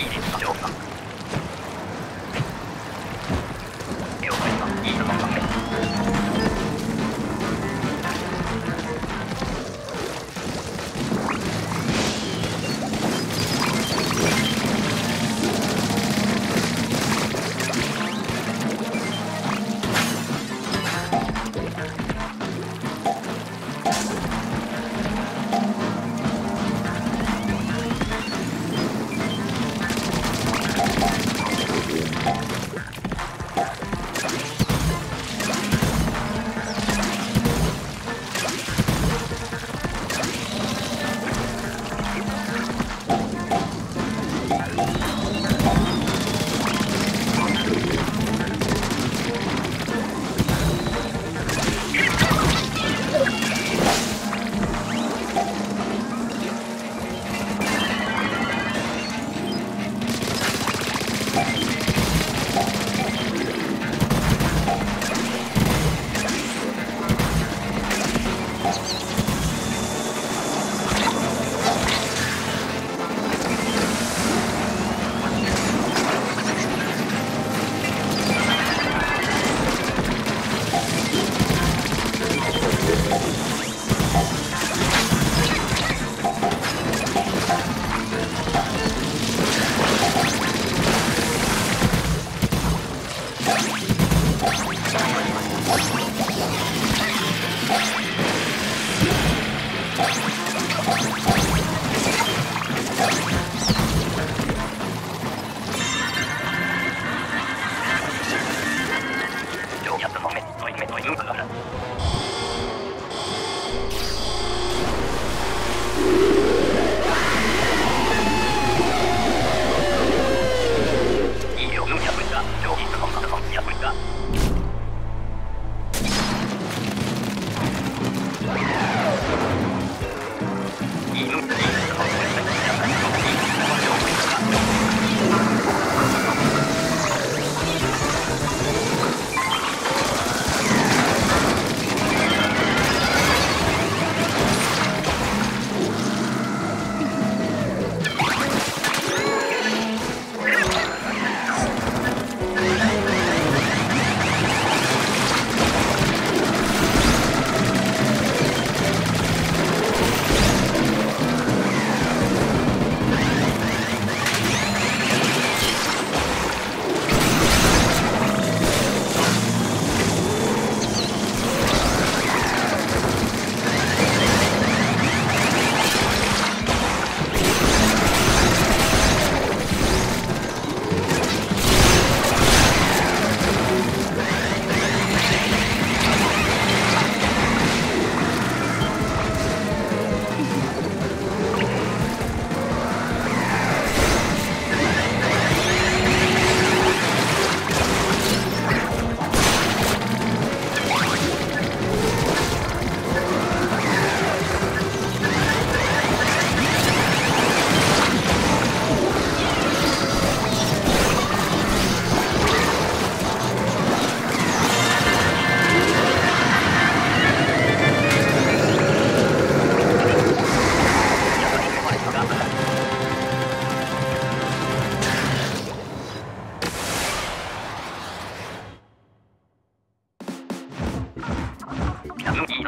いい